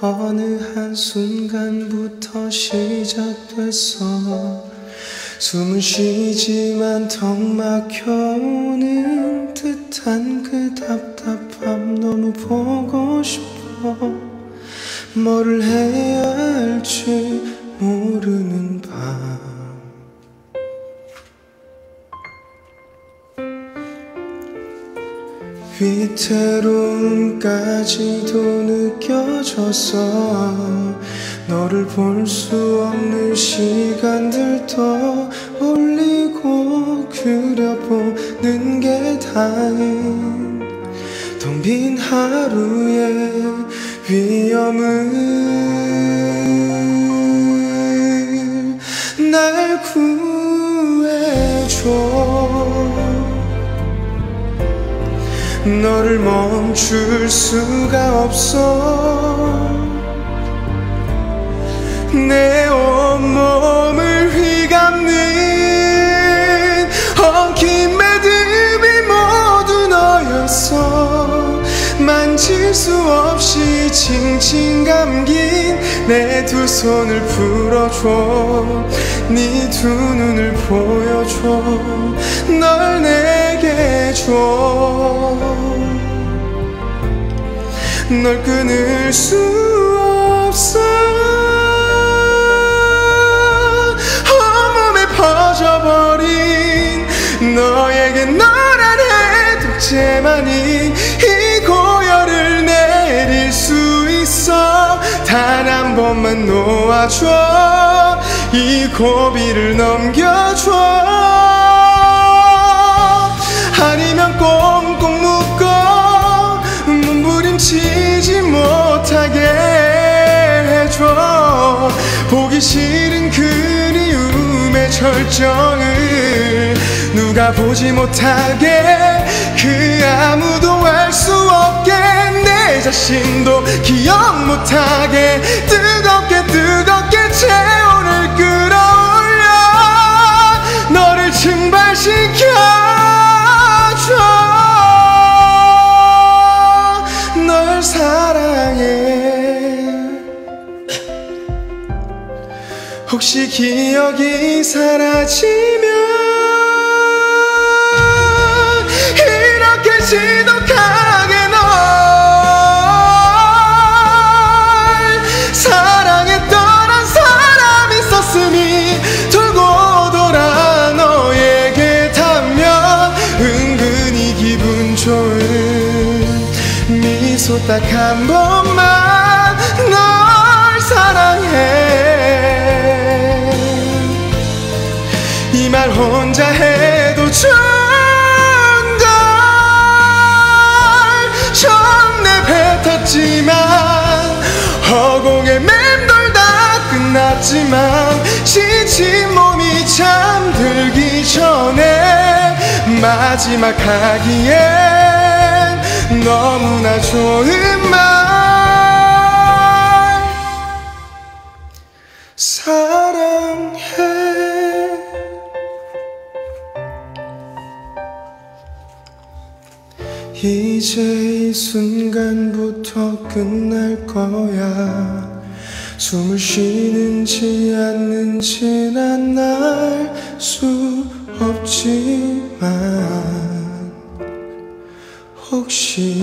어느 한순간부터 시작됐어. 숨은 쉬지만 턱 막혀오는 듯한 그 답답함 너무 보고 싶어. 뭐를 해야 할지 모르는 밤 위태로움까지도 느껴졌어 너를 볼 수 없는 시간들도 올리고 그려보는 게 다인 텅 빈 하루의 위험을 날 구해줘 너를 멈출 수가 없어. 내 온몸을 휘감는 엉킨 매듭이 모두 너였어. 만질 수 없이 칭칭 감긴 내 두 손을 풀어줘. 네 두 눈을 보여줘. 널내 게줘널 끊을 수 없어. 온몸에 퍼져버린 너에게 너란 해독제만이 이 고열을 내릴 수 있어. 단 한 번만 놓아줘. 이 고비를 넘겨줘 아니면 꽁꽁 묶어 몸부림치지 못하게 해줘. 보기 싫은 그리움의 절정을 누가 보지 못하게 그 아무도 알 수 없게 내 자신도 기억 못하게 혹시 기억이 사라지면 이렇게 지독하게 널 사랑했던 한 사람이 있었으니 돌고 돌아 너에게 닿으면 은근히 기분 좋은 미소 딱 한 번만 혼자 해도 좋은 걸. 첫내 뱉었지만 허공에 맴돌다 끝났지만 지친 몸이 잠들기 전에 마지막 하기엔 너무나 좋은 말 이제 이 순간부터 끝날 거야. 숨을 쉬는지 않는지 난 알 수 없지만 혹시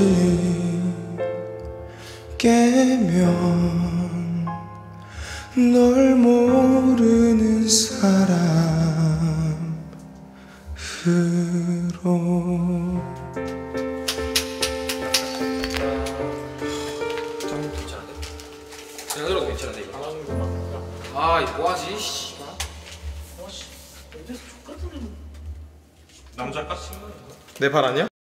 깨면 널 모르는 사람으로 들어도 괜찮은데 이거? 아 이거 뭐하지? 씨. 남자 같은 내발 아니야?